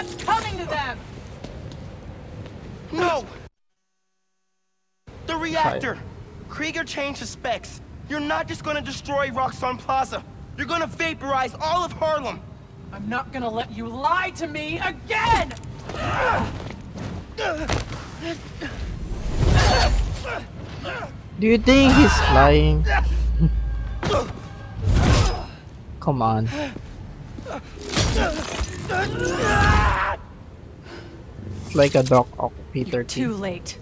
What's coming to them? No! The reactor! Krieger changed the specs. You're not just gonna destroy Roxxon Plaza. You're gonna vaporize all of Harlem. I'm not gonna let you lie to me again! Do you think he's lying? Come on. Like a dog of Peter Too late.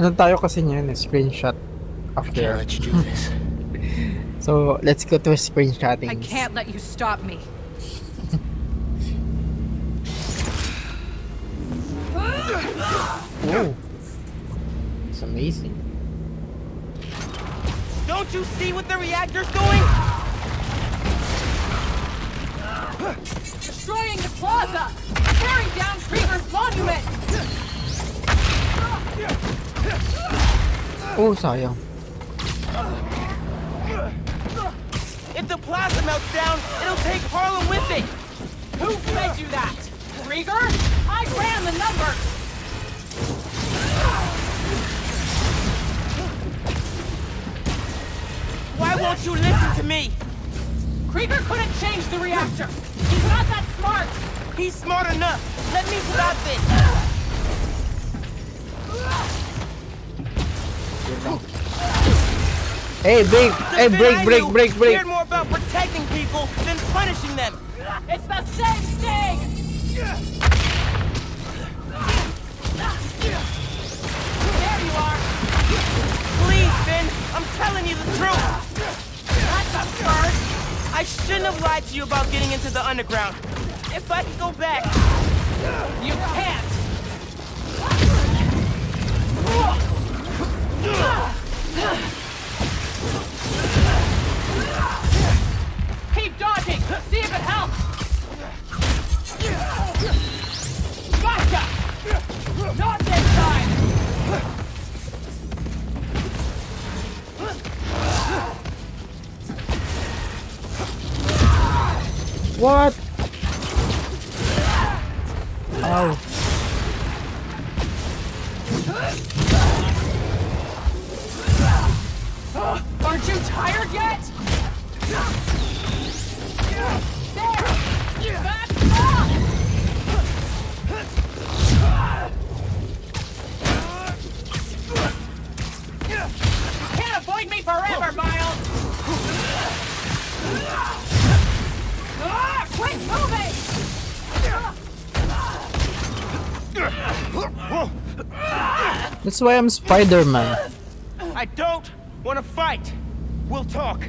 Ano tayo kasi niyan eh, screenshot of I can't there. let you do this. So, let's go to a screenshotting. I can't let you stop me. Oh. It's amazing. Don't you see what the reactor's doing? Destroying the plaza! Tearing down Krieger's monument! Oh, sayang. If the plaza melts down, it'll take Harlem with it. Who fed you that? Krieger? I ran the numbers! Why won't you listen to me? Krieger couldn't change the reactor! He's not that smart! He's smart enough. Let me stop this. Hey, break! Hey, Finn break, I break, break, break! cared more about protecting people than punishing them. It's the same thing! There you are! Please, Phin, I'm telling you the truth. That's a first! I shouldn't have lied to you about getting into the underground. If I could go back, You can't! Keep dodging! See if it helps! Gotcha! Not this time! What? Oh. Aren't you tired yet? There! Back off! Can't avoid me forever, Miles! Ah, quit moving! That's why I'm Spider-Man. I don't want to fight. We'll talk.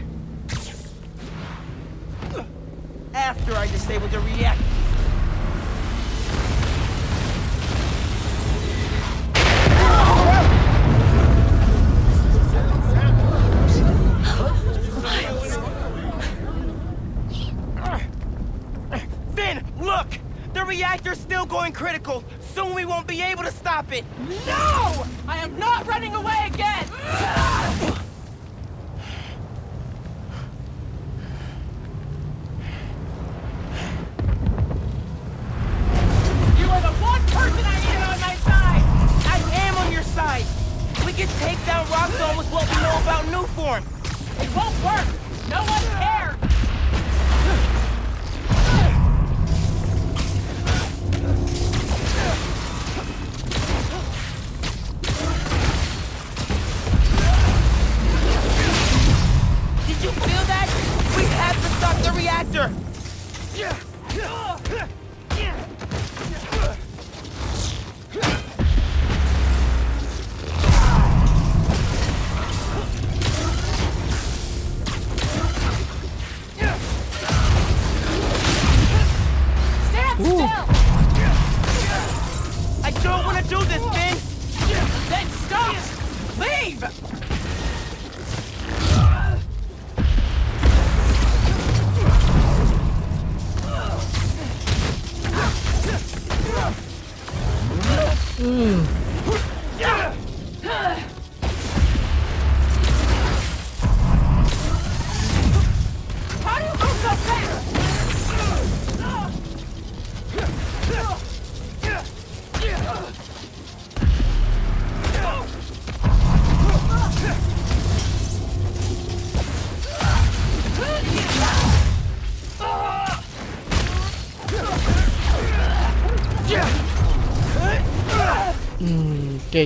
After I disable the reactor. Phin, look! The reactor's still going critical. Soon we won't be able to stop it. No! I am not running away again!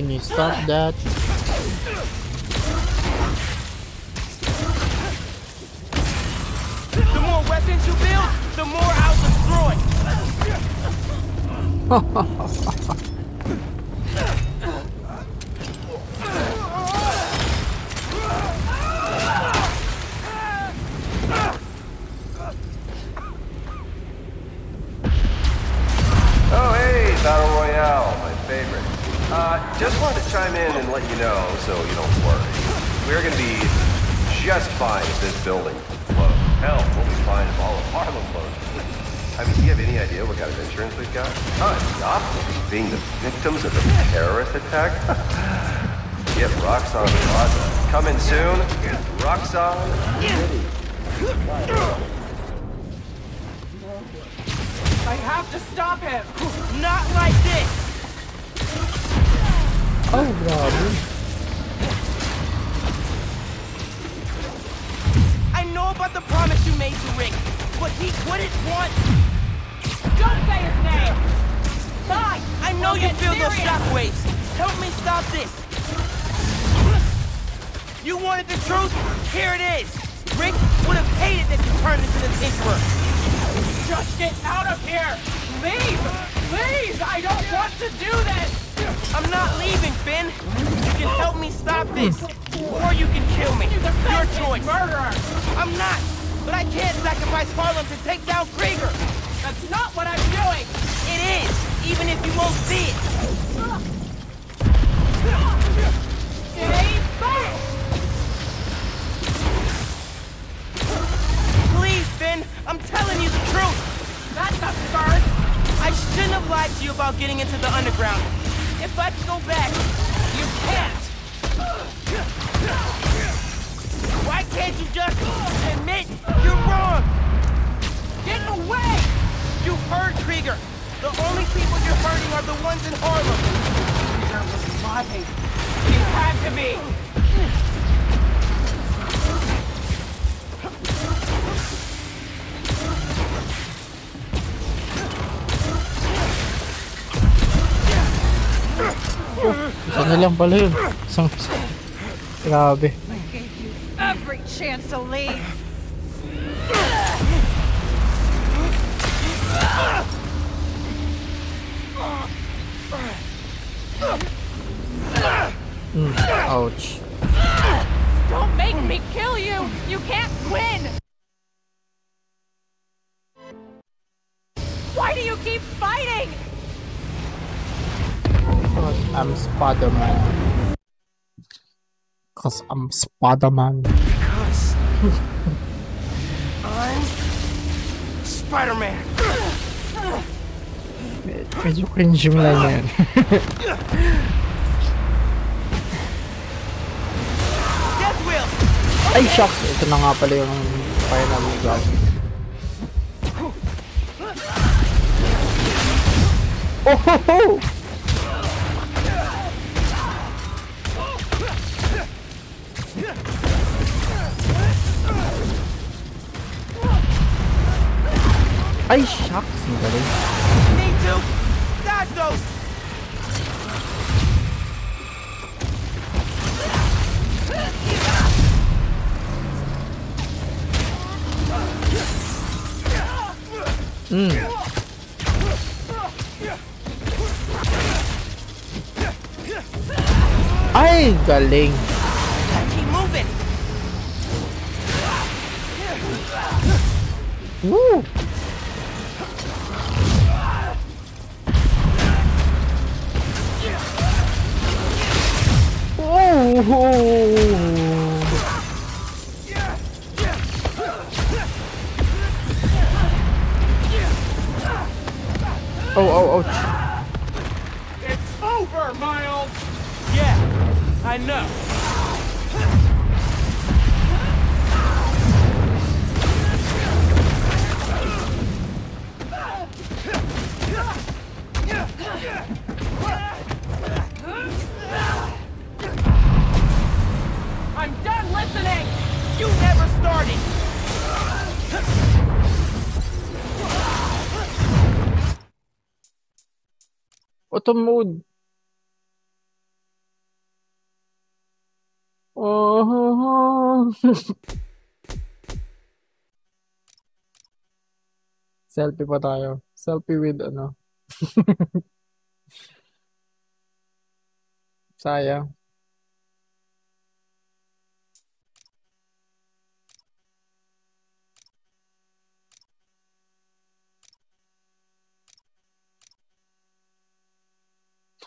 Can you stop that? The more weapons you build, the more I'll destroy! let you know, so you don't worry. We're gonna be just fine if this building blows. Hell, we'll be fine if all of Harlem blows. I mean, do you have any idea what kind of insurance we've got? Stop being the victims of a terrorist attack? Get Roxxon Plaza. Coming soon, City. I have to stop him! Not like this! Oh, grabe. I know about the promise you made to Rick, but he wouldn't want... Don't say his name! Fine! I know We'll you feel those serious. shockwaves. Help me stop this. You wanted the truth? Here it is. Rick would have hated that you turned into the Tinkerer. Just get out of here! Leave! Please! I don't want to do this! I'm not leaving, Phin. You can help me stop this, or you can kill me. Your choice. murderer! I'm not, but I can't sacrifice Harlem to take down Krieger. That's not what I'm doing! It is, even if you won't see it. It ain't fair! Please, Phin, I'm telling you the truth. That's a first! I shouldn't have lied to you about getting into the underground. If I could go back, You can't! why can't you just admit you're wrong? Get away! You heard Krieger. The only people you're hurting are the ones in Harlem. Peter was lying. He had to be! Na lang pala yun. Isang... Grabe. Every chance to leave! Mm, ouch. Don't make me kill you! You can't win! I'm Spider-Man. Cause I'm Spider-Man. Because I'm Spider-Man. Medyo cringe yung line na Wheel. Ay, shucks! Ito na nga pala yung final job. Oh ho ho! Shucks! Ang galing. Me too. Dodge those. Mm. Ay, galing. Woo! Oh! Oh, oh, oh. It's over, Miles! Yeah, I know. Auto mode. Oh. Selfie pa tayo. Selfie with ano. Sayang.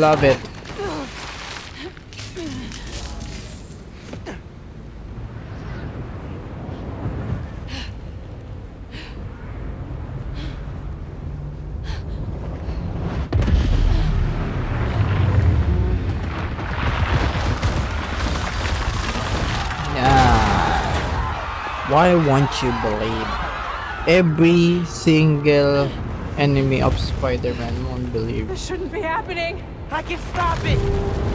Love it. Why won't you believe? Every single enemy of Spider-Man won't believe. This shouldn't be happening! I can stop it!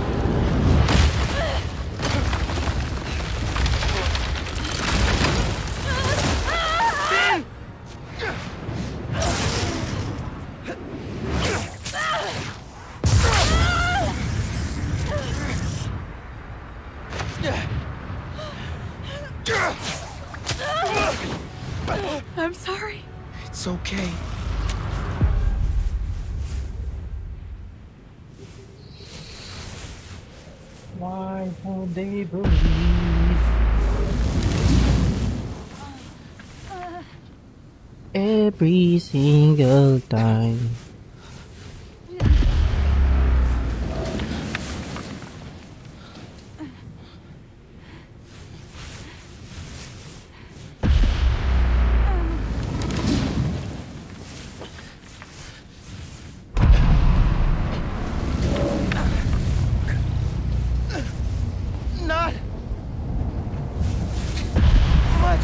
Why won't they believe? Every single time.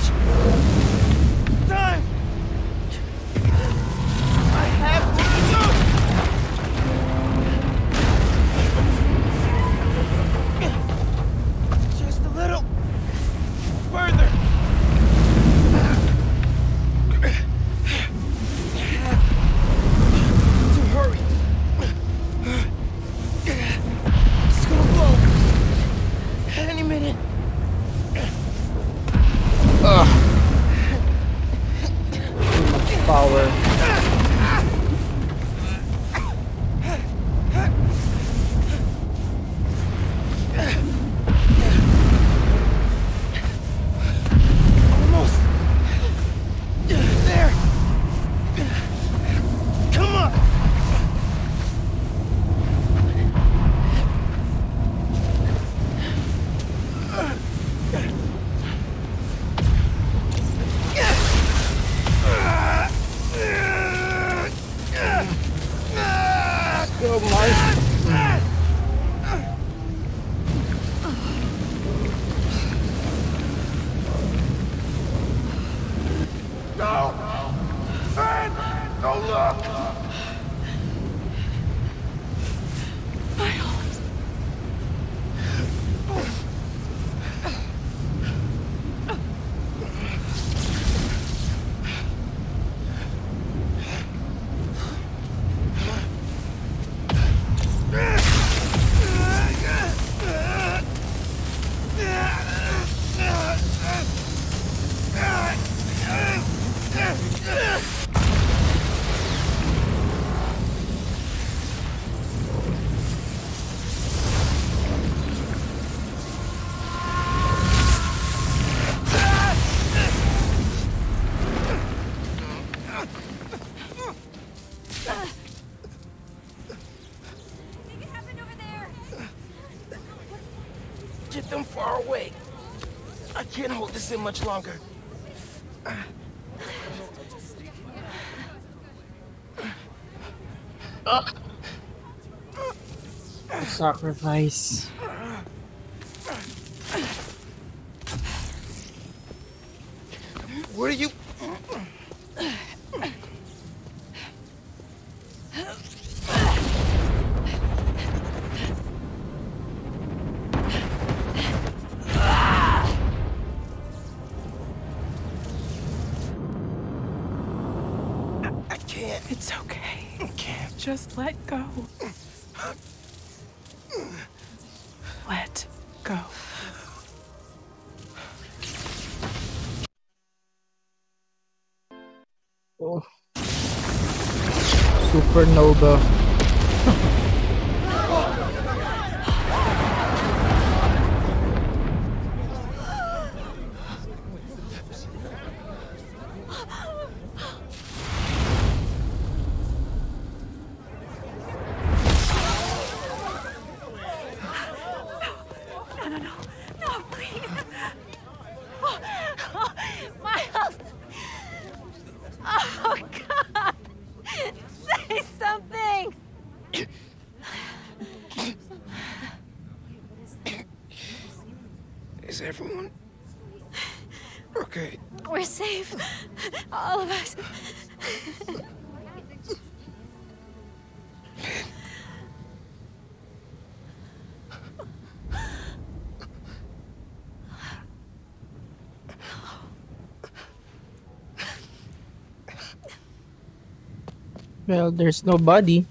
Much can't hold this in much longer. Sacrifice. What are you... Supernova. No, no, no. No, please. Oh, oh, Miles. Oh, God. Say something. Is everyone... Okay. We're safe. All of us. Well, there's no body.